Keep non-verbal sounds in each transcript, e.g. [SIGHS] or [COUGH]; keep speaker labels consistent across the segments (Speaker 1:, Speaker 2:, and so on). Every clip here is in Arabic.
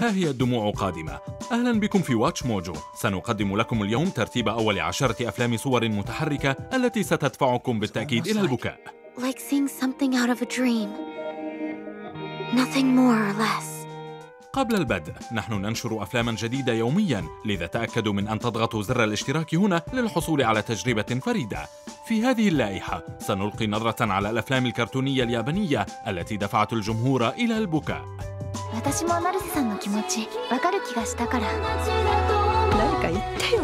Speaker 1: ها هي الدموع قادمة. أهلا بكم في واتش موجو. سنقدم لكم اليوم ترتيب أول عشرة أفلام صور متحركة التي ستدفعكم بالتأكيد إلى البكاء.
Speaker 2: Like seeing something out of a dream. Nothing more or less.
Speaker 1: قبل البدء نحن ننشر أفلاما جديدة يوميا لذا تأكدوا من أن تضغطوا زر الاشتراك هنا للحصول على تجربة فريدة. في هذه اللائحة سنلقي نظرة على الأفلام الكرتونية اليابانية التي دفعت الجمهور إلى البكاء.
Speaker 2: 私も成瀬さんの気持ちわかる気がしたから
Speaker 3: 何か言ってよ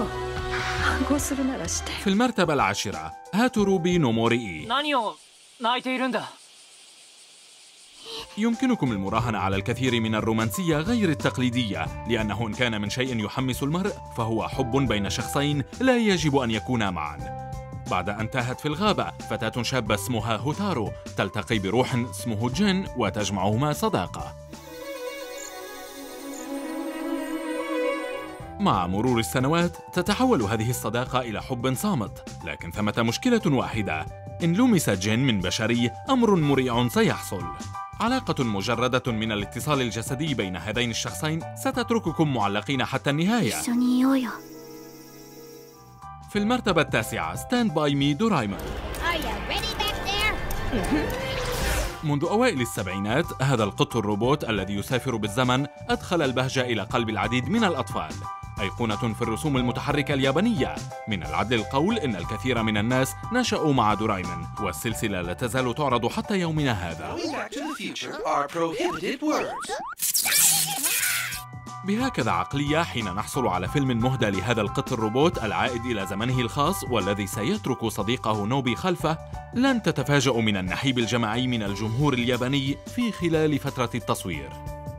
Speaker 3: 反抗するならして
Speaker 1: في المرتبة العاشرة هاتوروبي نوموري
Speaker 4: 何を泣いているんだ
Speaker 1: يمكنكم المراهنة على الكثير من الرومانسية غير التقليدية لأنه إن كان من شيء يحمس المرء فهو حب بين شخصين لا يجب أن يكونا معا بعد أن تاهت في الغابة فتاة شابة اسمها هوتارو تلتقي بروح اسمه جين وتجمعهما صداقة مع مرور السنوات تتحول هذه الصداقة إلى حب صامت لكن ثمة مشكلة واحدة. إن لمس جن من بشري أمر مريع سيحصل. علاقة مجردة من الاتصال الجسدي بين هذين الشخصين ستترككم معلقين حتى النهاية. في المرتبة التاسعة
Speaker 2: Stand by Me Doraemon
Speaker 1: منذ أوائل السبعينات هذا القط الروبوت الذي يسافر بالزمن أدخل البهجة إلى قلب العديد من الأطفال. أيقونة في الرسوم المتحركة اليابانية من العدل القول إن الكثير من الناس نشأوا مع دورايمون والسلسلة لا تزال تعرض حتى يومنا هذا
Speaker 5: Going back to the future are prohibited words.
Speaker 1: بهكذا عقلية حين نحصل على فيلم مهدى لهذا القط الروبوت العائد إلى زمنه الخاص والذي سيترك صديقه نوبي خلفه لن تتفاجأوا من النحيب الجماعي من الجمهور الياباني في خلال فترة التصوير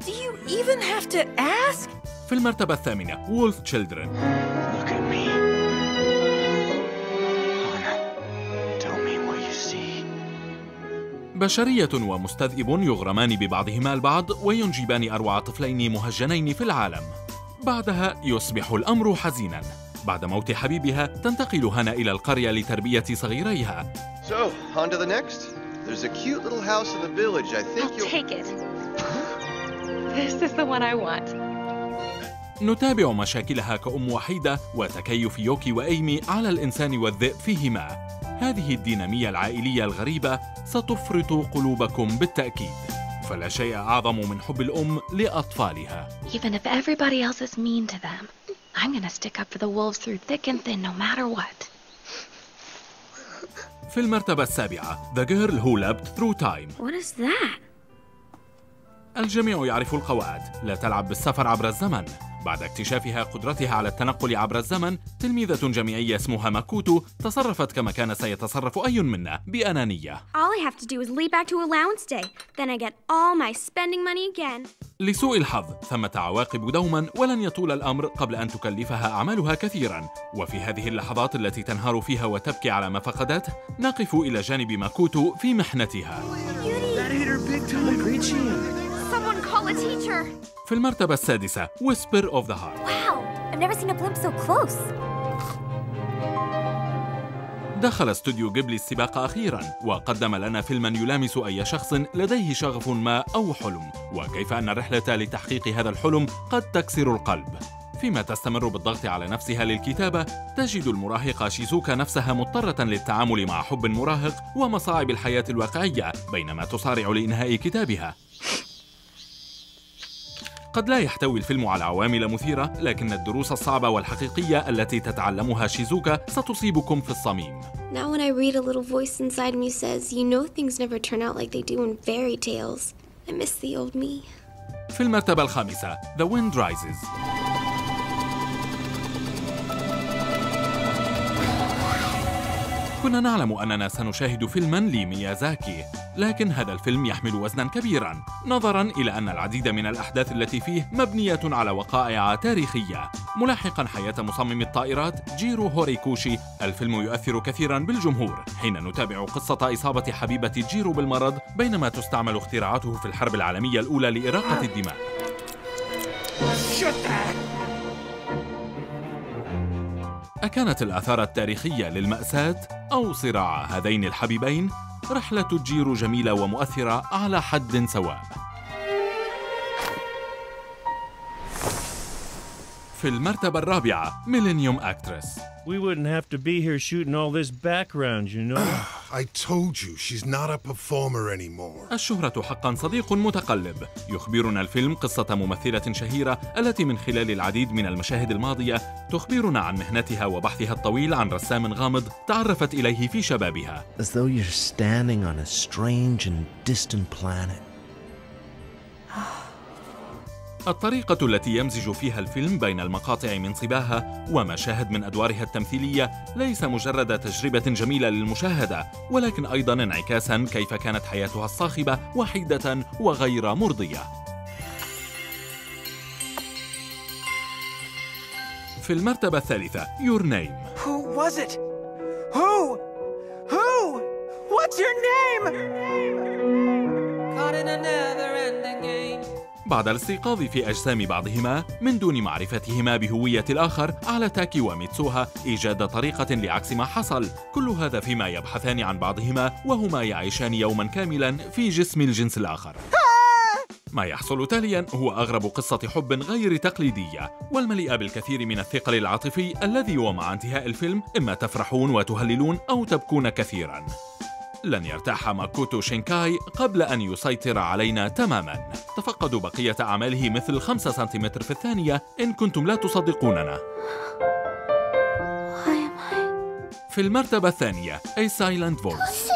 Speaker 3: Do you even have to ask?
Speaker 1: في المرتبة الثامنة وولف تشيلدرن. بشرية ومستذئب يغرمان ببعضهما البعض وينجبان أروع طفلين مهجنين في العالم بعدها يصبح الأمر حزينا بعد موت حبيبها تنتقل هانا إلى القرية لتربية صغيريها
Speaker 6: So, on to the next. There's a cute little house in the village. I think
Speaker 7: I'll
Speaker 6: you'll.
Speaker 7: take it. This is the one I want.
Speaker 1: نتابع مشاكلها كأم وحيدة وتكيف يوكي وإيمي على الإنسان والذئب فيهما. هذه الدينامية العائلية الغريبة ستفرط قلوبكم بالتأكيد. فلا شيء أعظم من حب الأم لأطفالها.
Speaker 7: Even if everybody else is mean to them, I'm gonna stick up for the wolves through thick and thin no matter what.
Speaker 1: في المرتبة السابعة The Girl Who Leapt Through Time.
Speaker 2: What is that?
Speaker 1: الجميع يعرف القواعد. لا تلعب بالسفر عبر الزمن. بعد اكتشافها قدرتها على التنقل عبر الزمن تلميذة جامعية اسمها ماكوتو تصرفت كما كان سيتصرف أي منا بأنانية
Speaker 8: All I have to do is lead back to allowance day. Then I get all my spending money again.
Speaker 1: لسوء الحظ ثمة عواقب دوما ولن يطول الأمر قبل أن تكلفها أعمالها كثيرا وفي هذه اللحظات التي تنهار فيها وتبكي على ما فقدته نقف إلى جانب ماكوتو في محنتها في المرتبة السادسة Whisper of the Heart.
Speaker 2: Wow, I've never seen a blimp so close.
Speaker 1: دخل استوديو جيبلي السباق أخيرا وقدم لنا فيلما يلامس أي شخص لديه شغف ما أو حلم. وكيف أن الرحلة لتحقيق هذا الحلم قد تكسر القلب. فيما تستمر بالضغط على نفسها للكتابة تجد المراهقة شيزوكا نفسها مضطرة للتعامل مع حب مراهق ومصاعب الحياة الواقعية بينما تصارع لإنهاء كتابها. قد لا يحتوي الفيلم على عوامل مثيرة لكن الدروس الصعبة والحقيقية التي تتعلمها شيزوكا ستصيبكم في الصميم
Speaker 8: Now when I read a little voice inside me says, you know things never turn out like they do in fairy tales. I miss the old me.
Speaker 1: في المرتبة الخامسة The Wind Rises كنا نعلم أننا سنشاهد فيلما لميازاكي لكن هذا الفيلم يحمل وزنا كبيرا نظرا إلى أن العديد من الأحداث التي فيه مبنية على وقائع تاريخية. ملاحقا حياة مصمم الطائرات جيرو هوريكوشي الفيلم يؤثر كثيرا بالجمهور. حين نتابع قصة إصابة حبيبة جيرو بالمرض بينما تستعمل اختراعاته في الحرب العالمية الأولى لإراقة الدماء. أكانت الآثار التاريخية للمأساة أو صراع هذين الحبيبين رحلة جيرو جميلة ومؤثرة على حد سواء في المرتبة الرابعة ميلينيوم أكترس
Speaker 9: We wouldn't have to be here shooting all this background, you know. [SIGHS]
Speaker 10: I told you she's not a performer anymore.
Speaker 1: الشهرة حقا صديق متقلب يخبرنا الفيلم قصة ممثلة شهيرة التي من خلال العديد من المشاهد الماضية تخبرنا عن مهنتها وبحثها الطويل عن رسام غامض تعرفت إليه في شبابها
Speaker 11: As though you're standing on a strange and distant planet.
Speaker 1: الطريقة التي يمزج فيها الفيلم بين المقاطع من صباها ومشاهد من أدوارها التمثيلية ليس مجرد تجربة جميلة للمشاهدة ولكن أيضا انعكاسا كيف كانت حياتها الصاخبة وحيدة وغير مرضية في المرتبة الثالثة Your Name
Speaker 5: Who was it? Who? Who? What's your name?
Speaker 1: بعد الاستيقاظ في أجسام بعضهما من دون معرفتهما بهوية الآخر على تاكي وميتسوها إيجاد طريقة لعكس ما حصل. كل هذا فيما يبحثان عن بعضهما وهما يعيشان يوما كاملا في جسم الجنس الآخر. [LAUGHS] ما يحصل تاليا هو أغرب قصة حب غير تقليدية والمليئة بالكثير من الثقل العاطفي الذي ومع انتهاء الفيلم إما تفرحون وتهللون أو تبكون كثيرا. لن يرتاح ماكوتو شينكاي قبل أن يسيطر علينا تماماً. تفقدوا بقية أعماله مثل 5 سنتيمتر في الثانية إن كنتم لا تصدقوننا. في المرتبة الثانية A Silent Voice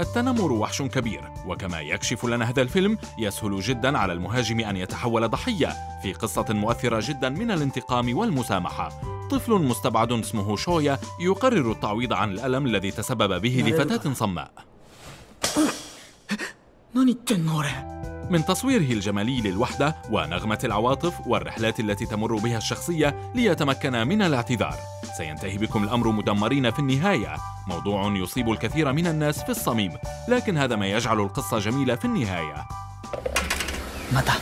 Speaker 1: التنمر وحش كبير وكما يكشف لنا هذا الفيلم يسهل جدا على المهاجم أن يتحول ضحية. في قصة مؤثرة جدا من الانتقام والمسامحة. طفل مستبعد اسمه شويا يقرر التعويض عن الألم الذي تسبب به لفتاة صماء. من تصويره الجمالي للوحدة ونغمة العواطف والرحلات التي تمر بها الشخصية ليتمكن من الاعتذار. سينتهي بكم الأمر مدمرين في النهاية. موضوع يصيب الكثير من الناس في الصميم لكن هذا ما يجعل القصة جميلة في النهاية.
Speaker 5: متى؟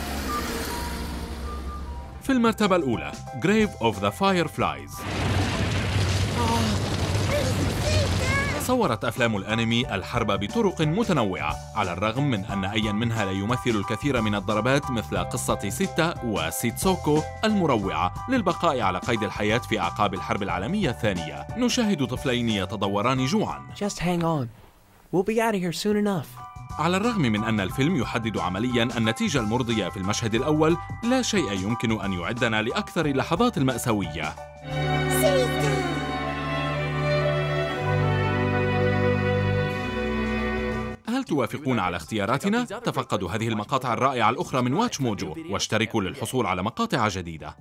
Speaker 1: في المرتبة الأولى Grave of the Fireflies صورت أفلام الأنمي الحرب بطرق متنوعة على الرغم من أن أيا منها لا يمثل الكثير من الضربات مثل قصة سيتا وسيتسوكو المروعة للبقاء على قيد الحياة في أعقاب الحرب العالمية الثانية نشاهد طفلين يتضوران جوعا
Speaker 5: Just hang on. We'll be out of here soon enough.
Speaker 1: على الرغم من أن الفيلم يحدد عمليا النتيجة المرضية في المشهد الأول لا شيء يمكن أن يعدنا لأكثر اللحظات المأساوية هل توافقون على اختياراتنا؟ تفقدوا هذه المقاطع الرائعة الأخرى من واتش موجو واشتركوا للحصول على مقاطع جديدة